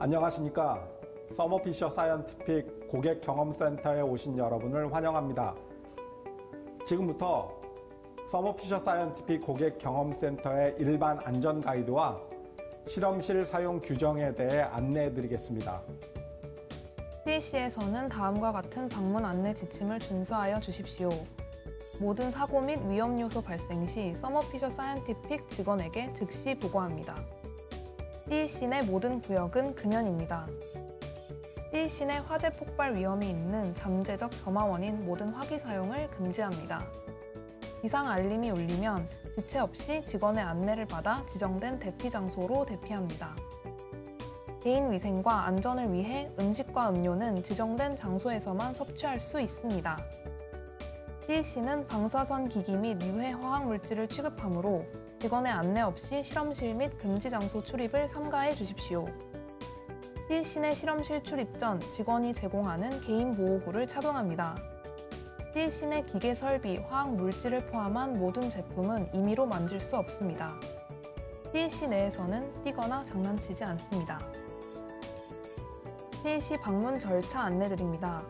안녕하십니까. Thermo Fisher Scientific 고객 경험센터에 오신 여러분을 환영합니다. 지금부터 Thermo Fisher Scientific 고객 경험센터의 일반 안전 가이드와 실험실 사용 규정에 대해 안내해 드리겠습니다. CEC에서는 다음과 같은 방문 안내 지침을 준수하여 주십시오. 모든 사고 및 위험 요소 발생 시 Thermo Fisher Scientific 직원에게 즉시 보고합니다. 내 모든 구역은 금연입니다. CEC 내 화재 폭발 위험이 있는 잠재적 점화원인 모든 화기 사용을 금지합니다. 비상 알림이 울리면 지체 없이 직원의 안내를 받아 지정된 대피 장소로 대피합니다. 개인 위생과 안전을 위해 음식과 음료는 지정된 장소에서만 섭취할 수 있습니다. CEC는 방사선 기기 및 유해 화학 물질을 취급하므로 직원의 안내 없이 실험실 및 금지 장소 출입을 삼가해 주십시오. CEC 내 실험실 출입 전 직원이 제공하는 개인 보호구를 착용합니다. CEC 내 기계 설비, 화학 물질을 포함한 모든 제품은 임의로 만질 수 없습니다. CEC 내에서는 뛰거나 장난치지 않습니다. CEC 방문 절차 안내드립니다.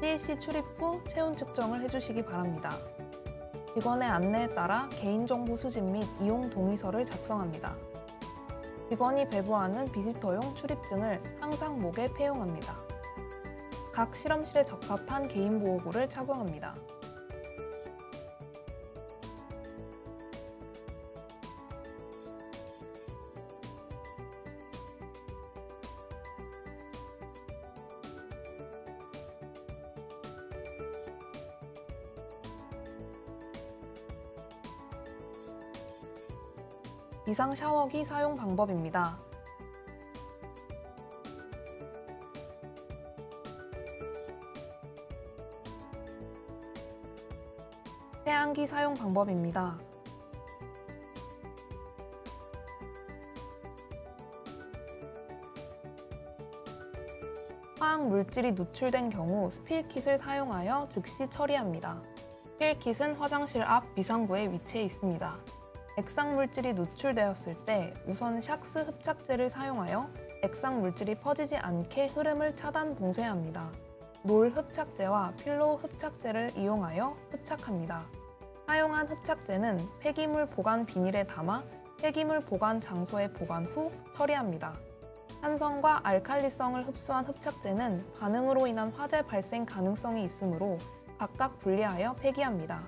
CEC 출입 후 체온 측정을 해주시기 바랍니다. 직원의 안내에 따라 개인정보 수집 및 이용 동의서를 작성합니다. 직원이 배부하는 비지터용 출입증을 항상 목에 폐용합니다. 각 실험실에 적합한 개인 보호구를 착용합니다. 이상 샤워기 사용 방법입니다. 태양기 사용 방법입니다. 화학 물질이 누출된 경우 스필킷을 사용하여 즉시 처리합니다. 스필킷은 화장실 앞 비상구에 위치해 있습니다. 액상 물질이 누출되었을 때 우선 샥스 흡착제를 사용하여 액상 물질이 퍼지지 않게 흐름을 차단 봉쇄해야 합니다. 롤 흡착제와 필로 흡착제를 이용하여 흡착합니다. 사용한 흡착제는 폐기물 보관 비닐에 담아 폐기물 보관 장소에 보관 후 처리합니다. 산성과 알칼리성을 흡수한 흡착제는 반응으로 인한 화재 발생 가능성이 있으므로 각각 분리하여 폐기합니다.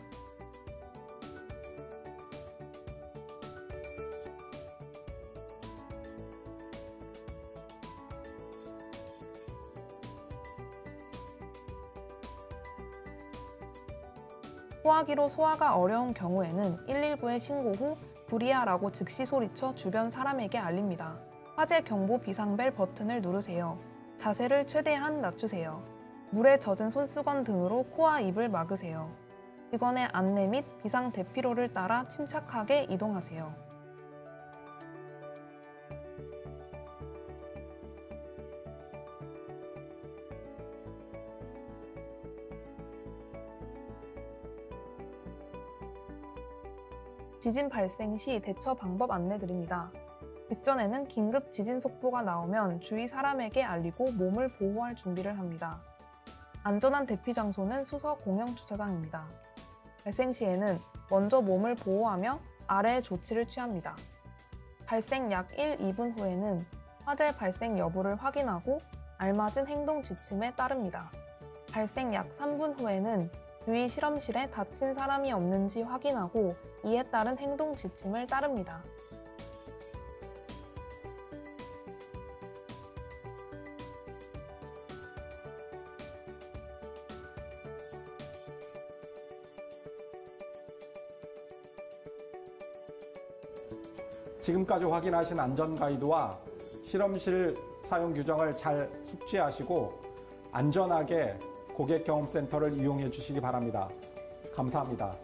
소화기로 소화가 어려운 경우에는 119에 신고 후 불이야라고 즉시 소리쳐 주변 사람에게 알립니다. 화재 경보 비상벨 버튼을 누르세요. 자세를 최대한 낮추세요. 물에 젖은 손수건 등으로 코와 입을 막으세요. 직원의 안내 및 비상 대피로를 따라 침착하게 이동하세요. 지진 발생 시 대처 방법 안내드립니다. 직전에는 긴급 지진 속보가 나오면 주위 사람에게 알리고 몸을 보호할 준비를 합니다. 안전한 대피 장소는 수서 공영 주차장입니다. 발생 시에는 먼저 몸을 보호하며 아래의 조치를 취합니다. 발생 약 1, 2분 후에는 화재 발생 여부를 확인하고 알맞은 행동 지침에 따릅니다. 발생 약 3분 후에는 주위 실험실에 다친 사람이 없는지 확인하고 이에 따른 행동 지침을 따릅니다. 지금까지 확인하신 안전 가이드와 실험실 사용 규정을 잘 숙지하시고 안전하게 고객 경험센터를 이용해 주시기 바랍니다. 감사합니다.